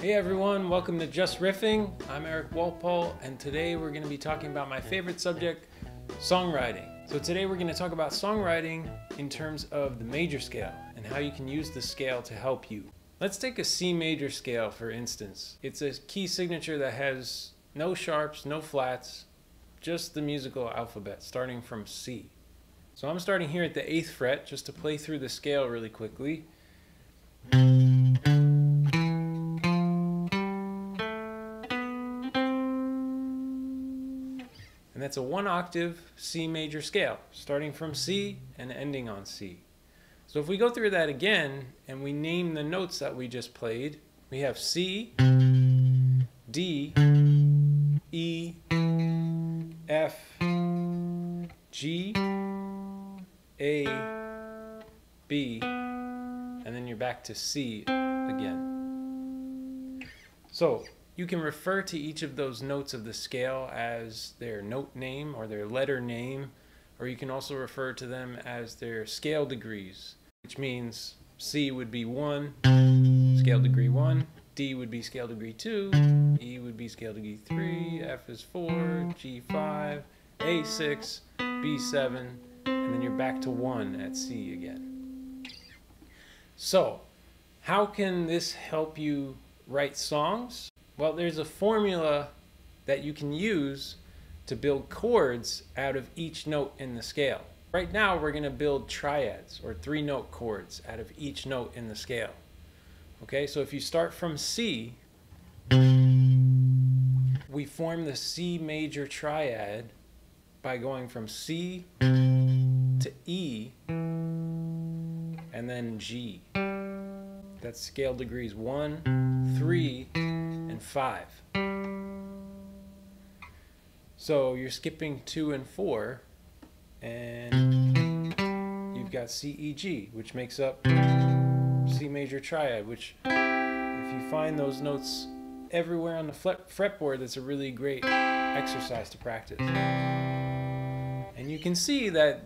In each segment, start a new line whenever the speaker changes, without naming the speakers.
Hey everyone, welcome to Just Riffing. I'm Eric Walpole, and today we're going to be talking about my favorite subject, songwriting. So today we're going to talk about songwriting in terms of the major scale and how you can use the scale to help you. Let's take a C major scale for instance. It's a key signature that has no sharps, no flats, just the musical alphabet starting from C. So I'm starting here at the 8th fret just to play through the scale really quickly. That's a one octave C major scale, starting from C and ending on C. So if we go through that again and we name the notes that we just played, we have C, D, E, F, G, A, B, and then you're back to C again. So you can refer to each of those notes of the scale as their note name or their letter name, or you can also refer to them as their scale degrees, which means C would be 1, scale degree 1, D would be scale degree 2, E would be scale degree 3, F is 4, G 5, A 6, B 7, and then you're back to 1 at C again. So, how can this help you write songs? Well, there's a formula that you can use to build chords out of each note in the scale. Right now, we're going to build triads or three note chords out of each note in the scale. Okay, so if you start from C, we form the C major triad by going from C to E and then G. That's scale degrees 1, 3, and 5. So you're skipping 2 and 4, and you've got C, E, G, which makes up C major triad, which if you find those notes everywhere on the fretboard, that's a really great exercise to practice. And you can see that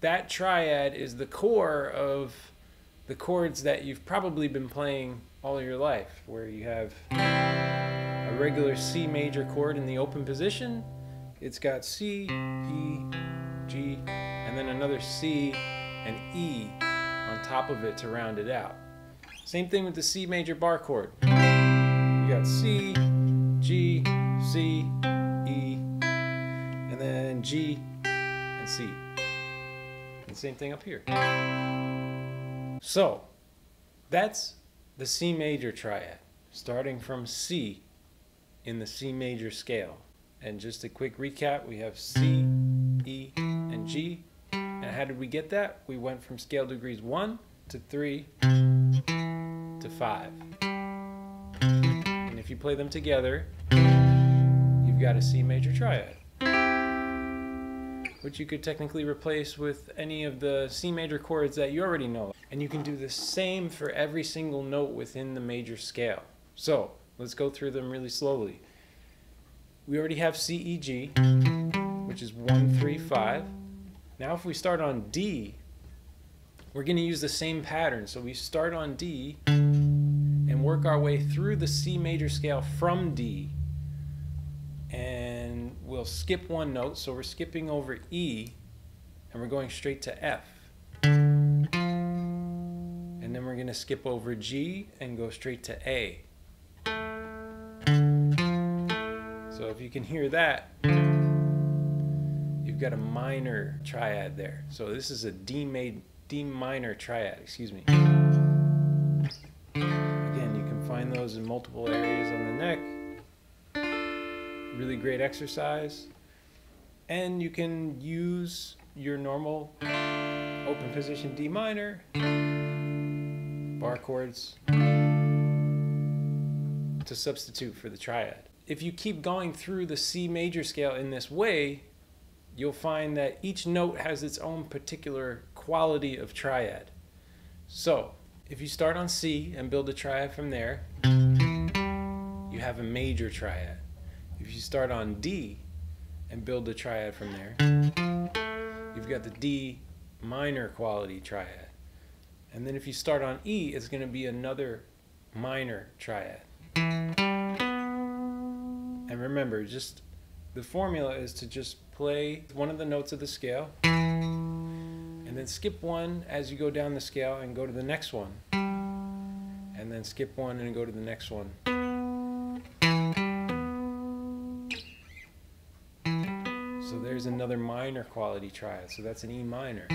that triad is the core of the chords that you've probably been playing all your life, where you have regular C major chord in the open position, it's got C, E, G, and then another C and E on top of it to round it out. Same thing with the C major bar chord. You got C, G, C, E, and then G and C. And same thing up here. So, that's the C major triad, starting from C in the C major scale. And just a quick recap, we have C, E, and G. And how did we get that? We went from scale degrees 1 to 3 to 5. And if you play them together, you've got a C major triad which you could technically replace with any of the C major chords that you already know. And you can do the same for every single note within the major scale. So let's go through them really slowly. We already have C, E, G, which is 1, 3, 5. Now if we start on D, we're going to use the same pattern. So we start on D and work our way through the C major scale from D and we'll skip one note. So we're skipping over E and we're going straight to F. And then we're going to skip over G and go straight to A. So if you can hear that, you've got a minor triad there. So this is a D, made, D minor triad, excuse me. Again, you can find those in multiple areas on the neck really great exercise. And you can use your normal open position D minor, bar chords to substitute for the triad. If you keep going through the C major scale in this way, you'll find that each note has its own particular quality of triad. So, if you start on C and build a triad from there, you have a major triad. If you start on D and build a triad from there, you've got the D minor quality triad. And then if you start on E, it's going to be another minor triad. And remember, just the formula is to just play one of the notes of the scale and then skip one as you go down the scale and go to the next one. And then skip one and go to the next one. So there's another minor quality triad. So that's an E minor.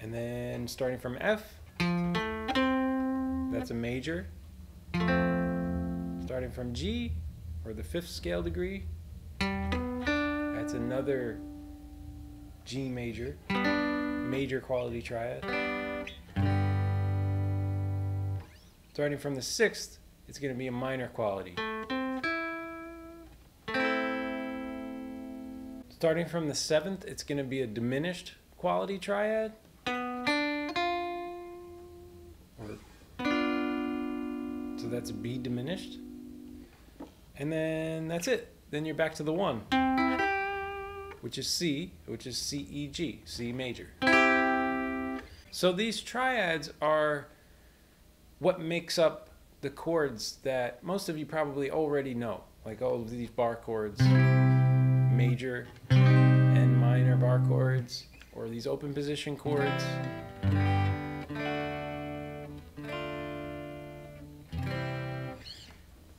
And then starting from F, that's a major. Starting from G, or the fifth scale degree, that's another G major, major quality triad. Starting from the sixth, it's going to be a minor quality. Starting from the seventh, it's going to be a diminished quality triad. So that's B diminished. And then that's it. Then you're back to the one, which is C, which is C, E, G, C major. So these triads are what makes up the chords that most of you probably already know, like all of these bar chords, major and minor bar chords, or these open position chords.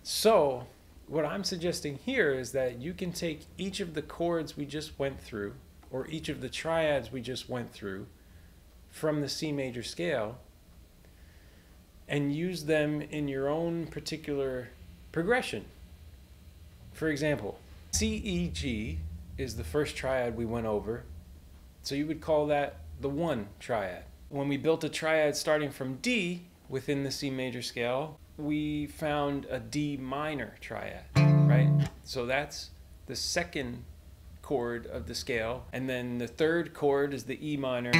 So, what I'm suggesting here is that you can take each of the chords we just went through, or each of the triads we just went through, from the C major scale, and use them in your own particular progression. For example, C E G is the first triad we went over, so you would call that the one triad. When we built a triad starting from D within the C major scale, we found a D minor triad, right? So that's the second chord of the scale. And then the third chord is the E minor.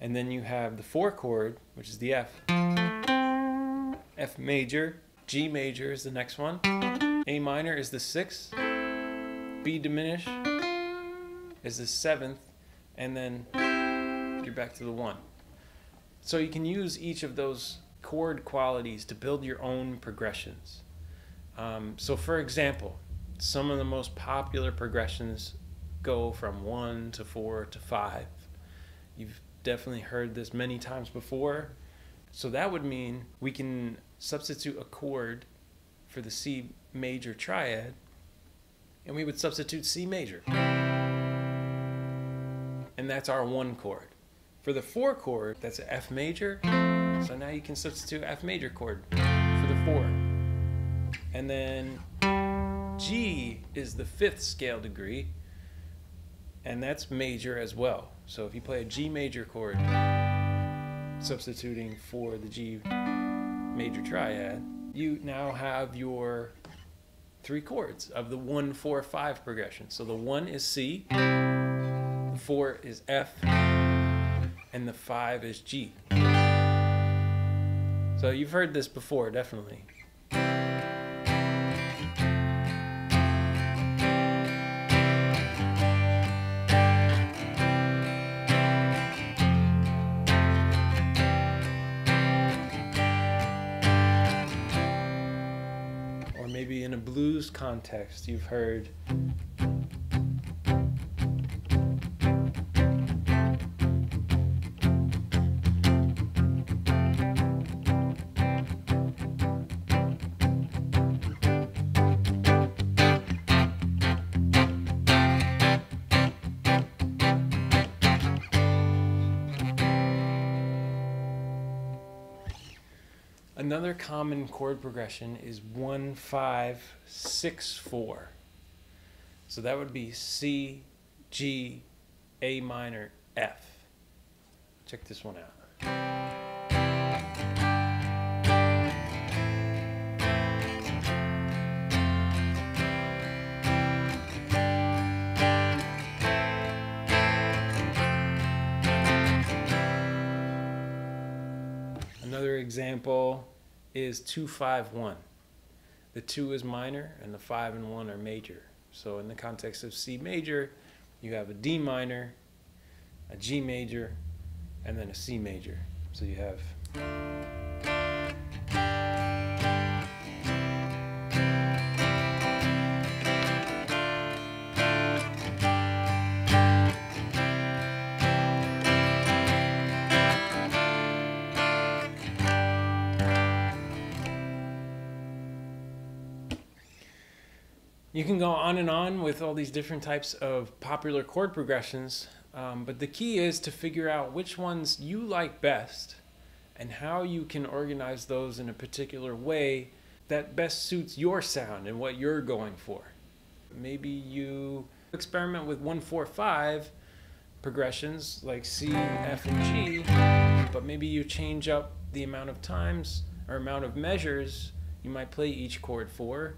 And then you have the four chord, which is the F. F major, G major is the next one. A minor is the sixth. B diminished is the seventh. And then you're back to the one. So you can use each of those chord qualities to build your own progressions. Um, so, for example, some of the most popular progressions go from one to four to five. You've definitely heard this many times before. So, that would mean we can substitute a chord for the C major triad, and we would substitute C major. And that's our one chord. For the four chord, that's F major. So now you can substitute F major chord for the four. And then G is the fifth scale degree, and that's major as well. So if you play a G major chord, substituting for the G major triad, you now have your three chords of the one, four, five progression. So the one is C, the four is F, and the five is G. So you've heard this before, definitely. Or maybe in a blues context, you've heard Another common chord progression is one five six four. So that would be C, G, A minor, F. Check this one out. Another example is 251. The 2 is minor and the 5 and 1 are major. So in the context of C major, you have a D minor, a G major, and then a C major. So you have You can go on and on with all these different types of popular chord progressions, um, but the key is to figure out which ones you like best and how you can organize those in a particular way that best suits your sound and what you're going for. Maybe you experiment with 145 progressions like C, F, and G, but maybe you change up the amount of times or amount of measures you might play each chord for.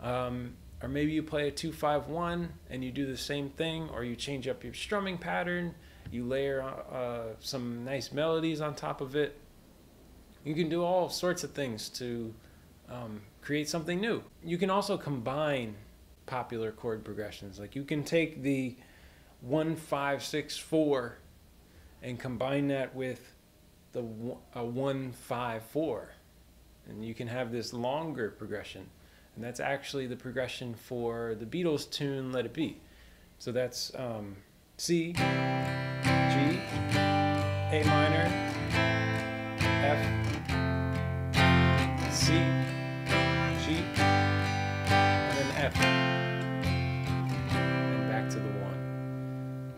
Um, or maybe you play a 251 and you do the same thing, or you change up your strumming pattern, you layer uh, some nice melodies on top of it. You can do all sorts of things to um, create something new. You can also combine popular chord progressions. Like you can take the one five six four and combine that with the one five four, and you can have this longer progression, and that's actually the progression for the Beatles tune "Let It Be." So that's um, C, G, A minor, F, C, G, and then F. And back to the one.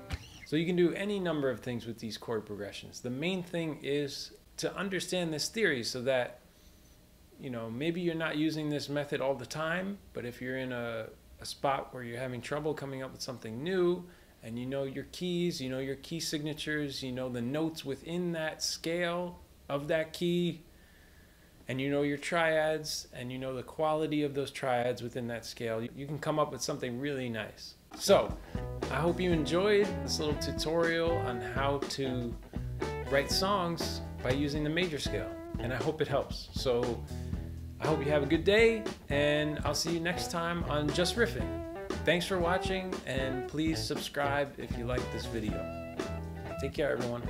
So you can do any number of things with these chord progressions. The main thing is to understand this theory so that, you know, maybe you're not using this method all the time, but if you're in a, a spot where you're having trouble coming up with something new and you know your keys, you know your key signatures, you know the notes within that scale of that key, and you know your triads and you know the quality of those triads within that scale, you can come up with something really nice. So, I hope you enjoyed this little tutorial on how to write songs by using the major scale, and I hope it helps. So, I hope you have a good day, and I'll see you next time on Just Riffing. Thanks for watching, and please subscribe if you like this video. Take care, everyone.